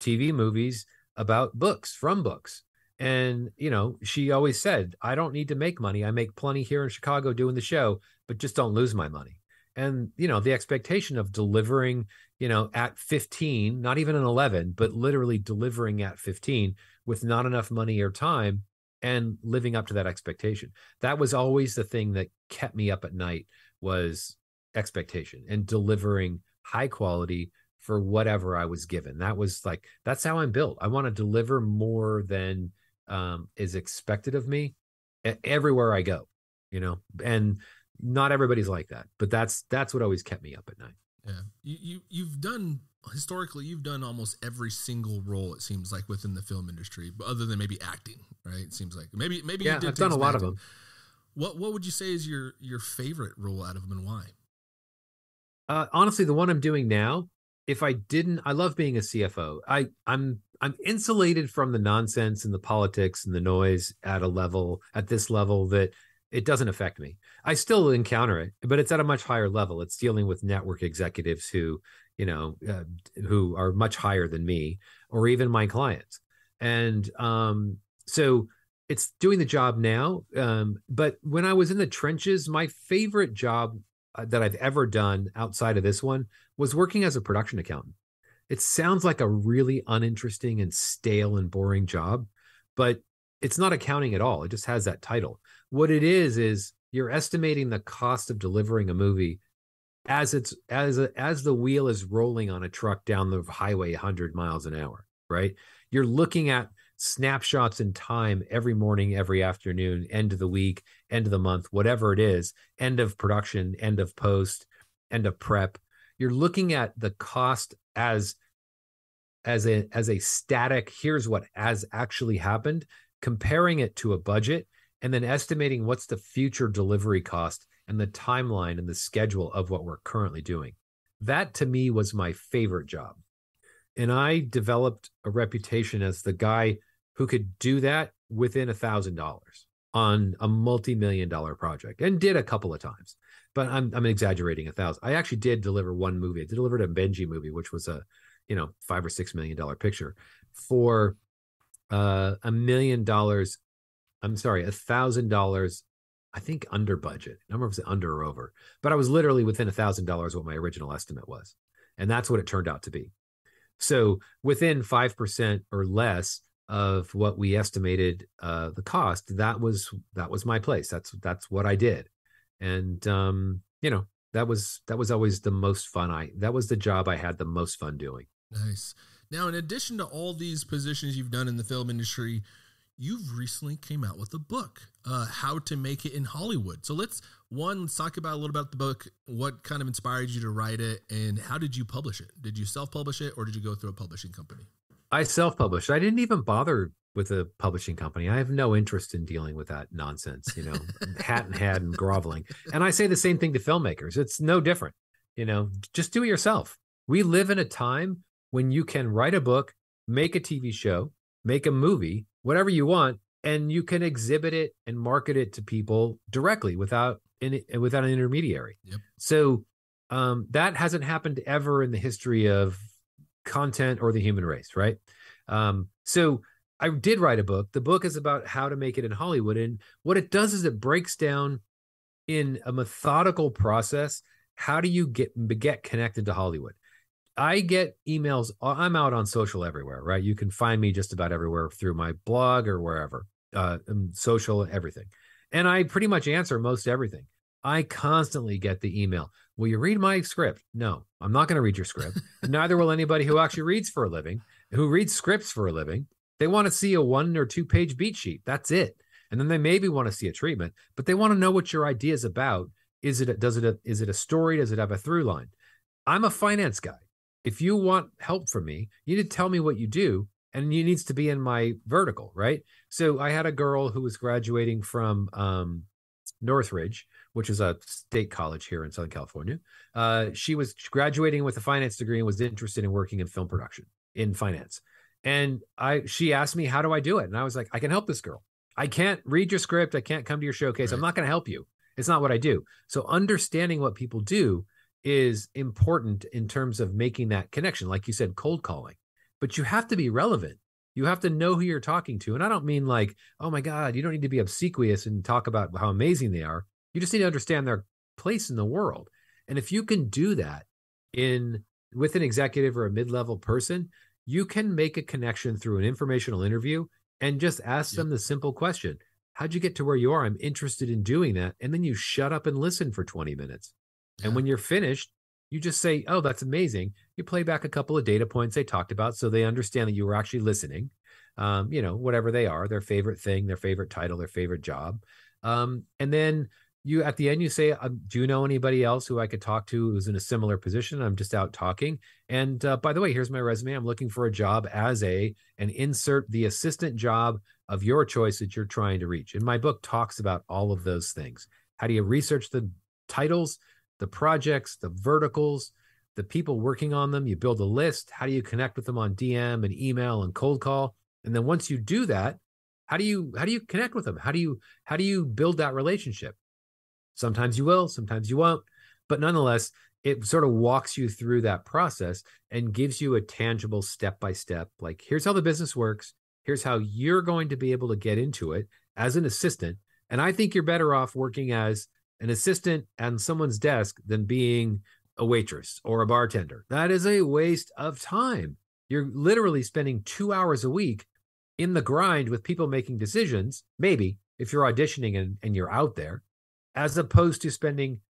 TV movies about books from books. And, you know, she always said, I don't need to make money. I make plenty here in Chicago doing the show, but just don't lose my money. And, you know, the expectation of delivering, you know, at 15, not even an 11, but literally delivering at 15 with not enough money or time and living up to that expectation. That was always the thing that kept me up at night was expectation and delivering high quality for whatever I was given. That was like that's how I'm built. I want to deliver more than um, is expected of me everywhere I go, you know. And not everybody's like that, but that's that's what always kept me up at night. Yeah, you, you you've done historically you've done almost every single role it seems like within the film industry, but other than maybe acting, right? It seems like maybe maybe yeah, I've done a lot acting. of them. What what would you say is your your favorite role out of them and why? Uh, honestly, the one I'm doing now, if I didn't, I love being a CFO. I I'm I'm insulated from the nonsense and the politics and the noise at a level at this level that it doesn't affect me. I still encounter it, but it's at a much higher level. It's dealing with network executives who, you know, uh, who are much higher than me, or even my clients. And um, so it's doing the job now. Um, but when I was in the trenches, my favorite job uh, that I've ever done outside of this one was working as a production accountant. It sounds like a really uninteresting and stale and boring job, but it's not accounting at all. It just has that title. What it is is you're estimating the cost of delivering a movie as it's as a, as the wheel is rolling on a truck down the highway 100 miles an hour, right? You're looking at snapshots in time every morning, every afternoon, end of the week, end of the month, whatever it is, end of production, end of post, end of prep. You're looking at the cost as as a as a static here's what has actually happened comparing it to a budget and then estimating what's the future delivery cost and the timeline and the schedule of what we're currently doing. That to me was my favorite job. And I developed a reputation as the guy who could do that within a thousand dollars on a multi-million dollar project and did a couple of times. But I'm I'm exaggerating a thousand. I actually did deliver one movie. I delivered a Benji movie, which was a, you know, five or six million dollar picture for uh, a million dollars I'm sorry, a thousand dollars, I think under budget. I don't remember if it was under or over, but I was literally within a thousand dollars what my original estimate was. And that's what it turned out to be. So within 5% or less of what we estimated uh, the cost, that was that was my place. That's that's what I did. And um, you know, that was that was always the most fun I that was the job I had the most fun doing. Nice. Now, in addition to all these positions you've done in the film industry, you've recently came out with a book, uh, How to Make It in Hollywood. So let's one let's talk about a little about the book. What kind of inspired you to write it, and how did you publish it? Did you self-publish it, or did you go through a publishing company? I self-published. I didn't even bother with a publishing company. I have no interest in dealing with that nonsense, you know, hat and hat and groveling. And I say the same thing to filmmakers. It's no different. You know, just do it yourself. We live in a time when you can write a book, make a TV show, make a movie, whatever you want, and you can exhibit it and market it to people directly without any, without an intermediary. Yep. So um, that hasn't happened ever in the history of content or the human race, right? Um, so I did write a book. The book is about how to make it in Hollywood, and what it does is it breaks down in a methodical process. How do you get get connected to Hollywood? I get emails. Uh, I'm out on social everywhere, right? You can find me just about everywhere through my blog or wherever, uh, um, social, everything. And I pretty much answer most everything. I constantly get the email. Will you read my script? No, I'm not going to read your script. Neither will anybody who actually reads for a living, who reads scripts for a living. They want to see a one or two page beat sheet. That's it. And then they maybe want to see a treatment, but they want to know what your idea is about. Is it, does it, is it a story? Does it have a through line? I'm a finance guy if you want help from me, you need to tell me what you do and you needs to be in my vertical, right? So I had a girl who was graduating from um, Northridge, which is a state college here in Southern California. Uh, she was graduating with a finance degree and was interested in working in film production in finance. And I, she asked me, "How do I do it?" And I was like, "I can help this girl. I can't read your script. I can't come to your showcase. Right. I'm not going to help you. It's not what I do." So understanding what people do is important in terms of making that connection. Like you said, cold calling, but you have to be relevant. You have to know who you're talking to. And I don't mean like, oh my God, you don't need to be obsequious and talk about how amazing they are. You just need to understand their place in the world. And if you can do that in with an executive or a mid-level person, you can make a connection through an informational interview and just ask them the simple question How'd you get to where you are? I'm interested in doing that. And then you shut up and listen for 20 minutes. And when you're finished, You just say, "Oh, that's amazing." You play back a couple of data points they talked about, so they understand that you were actually listening. Um, you know, whatever they are, their favorite thing, their favorite title, their favorite job, um, and then you at the end you say uh, do you know anybody else who i could talk to who's in a similar position? I'm just out talking. And uh, by the way here's my resume. I'm looking for a job as a and insert the assistant job of your choice that you're trying to reach. And my book talks about all of those things. How do you research the titles the projects the verticals the people working on them you build a list how do you connect with them on dm and email and cold call and then once you do that how do you how do you connect with them how do you how do you build that relationship Sometimes you will, sometimes you won't. But nonetheless, it sort of walks you through that process and gives you a tangible step by step like, here's how the business works. Here's how you're going to be able to get into it as an assistant. And I think you're better off working as an assistant on someone's desk than being a waitress or a bartender. That is a waste of time. You're literally spending two hours a week in the grind with people making decisions, maybe if you're auditioning and, and you're out there as opposed to spending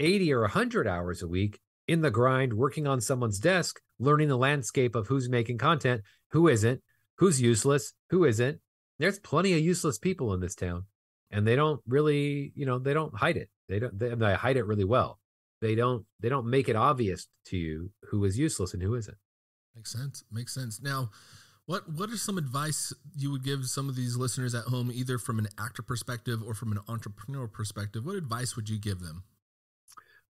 80 or 100 hours a week in the grind, working on someone's desk, learning the landscape of who's making content, who isn't, who's useless, who isn't. There's plenty of useless people in this town, and they don't really, you know, they don't hide it. They don't. They, they hide it really well. They don't. They don't make it obvious to you who is useless and who isn't. Makes sense. Makes sense. Now, what what are some advice you would give some of these listeners at home, either from an actor perspective or from an entrepreneur perspective? What advice would you give them?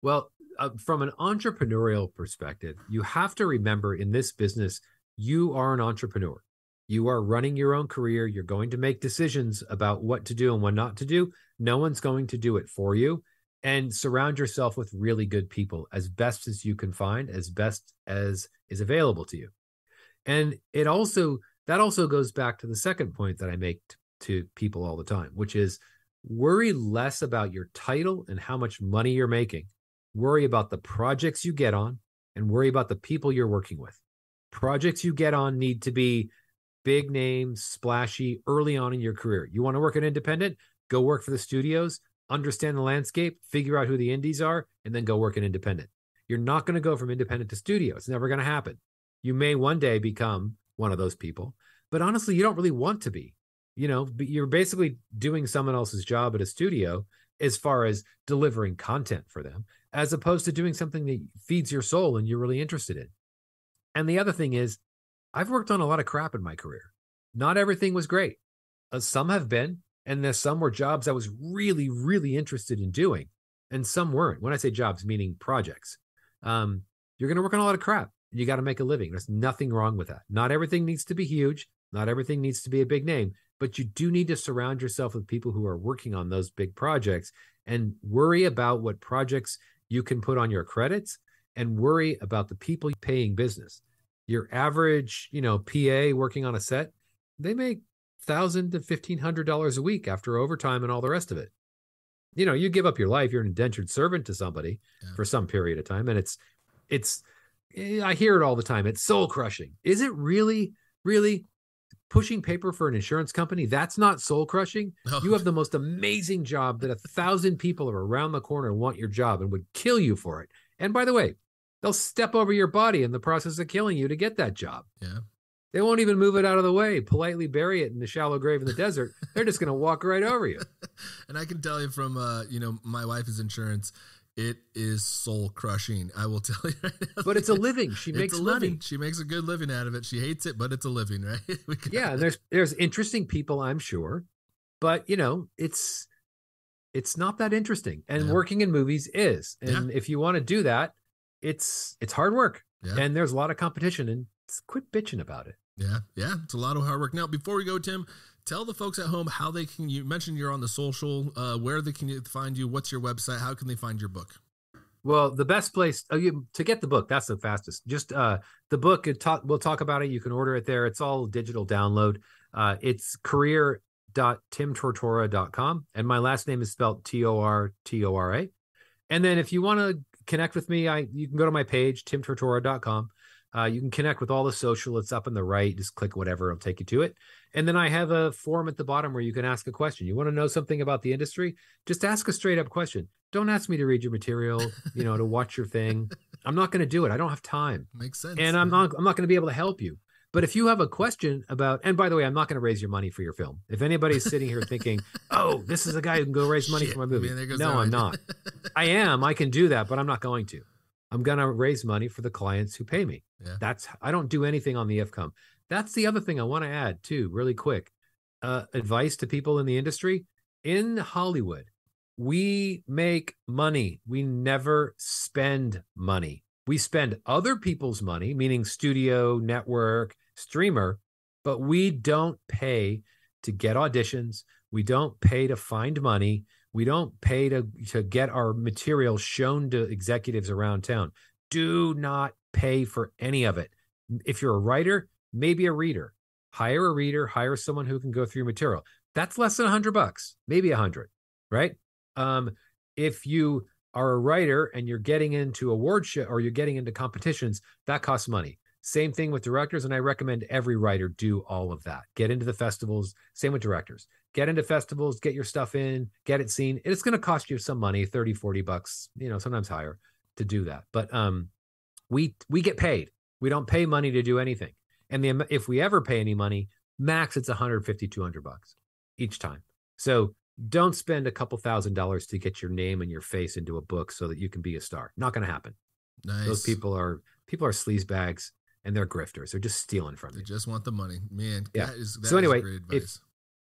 Well, uh, from an entrepreneurial perspective, you have to remember in this business, you are an entrepreneur. You are running your own career. You're going to make decisions about what to do and what not to do. No one's going to do it for you. And surround yourself with really good people as best as you can find, as best as is available to you. And it also that also goes back to the second point that I make t- to people all the time, which is worry less about your title and how much money you're making. Worry about the projects you get on and worry about the people you're working with. Projects you get on need to be big name, splashy early on in your career. You want to work an independent? Go work for the studios, understand the landscape, figure out who the indies are, and then go work an independent. You're not going to go from independent to studio. It's never going to happen. You may one day become one of those people, but honestly, you don't really want to be. You know, you're basically doing someone else's job at a studio as far as delivering content for them, as opposed to doing something that feeds your soul and you're really interested in. And the other thing is, I've worked on a lot of crap in my career. Not everything was great. Uh, some have been, and there's some were jobs I was really, really interested in doing, and some weren't. When I say jobs, meaning projects. Um, you're going to work on a lot of crap you got to make a living. There's nothing wrong with that. Not everything needs to be huge. Not everything needs to be a big name, but you do need to surround yourself with people who are working on those big projects and worry about what projects you can put on your credits and worry about the people paying business. Your average, you know, PA working on a set, they make thousand to fifteen hundred dollars a week after overtime and all the rest of it. You know, you give up your life, you're an indentured servant to somebody yeah. for some period of time, and it's it's Eh, I hear it all the time. It's soul crushing. Is it really, really pushing paper for an insurance company? That's not soul crushing. No. You have the most amazing job that a thousand people are around the corner want your job and would kill you for it. And by the way, they'll step over your body in the process of killing you to get that job. Yeah. They won't even move it out of the way, politely bury it in the shallow grave in the desert. They're just going to walk right over you. and I can tell you from, uh, you know, my wife is insurance it is soul crushing. I will tell you. Right but it's a living. She makes money. Living. She makes a good living out of it. She hates it, but it's a living, right? yeah, and there's there's interesting people, I'm sure, but you know, it's it's not that interesting. And yeah. working in movies is. And yeah. if you want to do that, it's it's hard work. Yeah. And there's a lot of competition and quit bitching about it. Yeah, yeah, it's a lot of hard work. Now, before we go, Tim, tell the folks at home how they can. You mentioned you're on the social. Uh, where they can find you? What's your website? How can they find your book? Well, the best place uh, you, to get the book, that's the fastest. Just uh, the book, talk, we'll talk about it. You can order it there. It's all digital download. Uh, it's career.timtortora.com. And my last name is spelled T O R T O R A. And then if you want to connect with me, I you can go to my page, timtortora.com. Uh, you can connect with all the social. It's up in the right. Just click whatever, it'll take you to it. And then I have a form at the bottom where you can ask a question. You want to know something about the industry? Just ask a straight up question. Don't ask me to read your material, you know, to watch your thing. I'm not going to do it. I don't have time. Makes sense. And I'm not I'm not going to be able to help you. But if you have a question about, and by the way, I'm not going to raise your money for your film. If anybody's sitting here thinking, "Oh, this is a guy who can go raise money Shit. for my movie," Man, no, I'm not. I am. I can do that, but I'm not going to. I'm going to raise money for the clients who pay me. Yeah. That's I don't do anything on the FCOM. That's the other thing I want to add too, really quick. Uh, advice to people in the industry in Hollywood. We make money. We never spend money. We spend other people's money, meaning studio, network, streamer, but we don't pay to get auditions. We don't pay to find money. We don't pay to, to get our material shown to executives around town. Do not pay for any of it. If you're a writer, maybe a reader. Hire a reader, hire someone who can go through your material. That's less than a hundred bucks, maybe a hundred, right? Um, if you are a writer and you're getting into award show or you're getting into competitions, that costs money. Same thing with directors, and I recommend every writer do all of that. Get into the festivals. Same with directors. Get into festivals, get your stuff in, get it seen. It's going to cost you some money, 30, 40 bucks, you know, sometimes higher to do that. But um we we get paid. We don't pay money to do anything. And the if we ever pay any money, max it's 150 200 bucks each time. So don't spend a couple thousand dollars to get your name and your face into a book so that you can be a star. Not going to happen. nice. Those people are people are sleaze bags and they're grifters. They're just stealing from They you. just want the money, man. Yeah. That is, that So is anyway, if-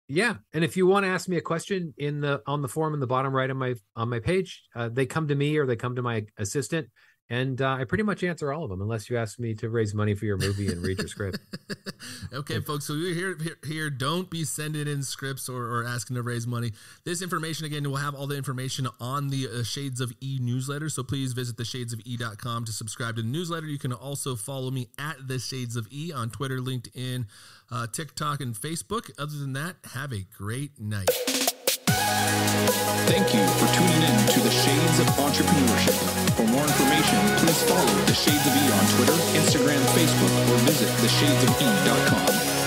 Yeah, and if you want to ask me a question in the on the form in the bottom right on my on my page, uh, they come to me or they come to my assistant, and uh, I pretty much answer all of them unless you ask me to raise money for your movie and read your script. okay, folks. So we're here, here, here. Don't be sending in scripts or, or asking to raise money. This information, again, we'll have all the information on the uh, Shades of E newsletter. So please visit theshadesofE.com to subscribe to the newsletter. You can also follow me at the Shades of E on Twitter, LinkedIn, uh, TikTok, and Facebook. Other than that, have a great night. Thank you for tuning in to the Shades of Entrepreneurship. For more information, please follow the Shades of E on Twitter, Instagram, Facebook, or visit theshadesofE.com.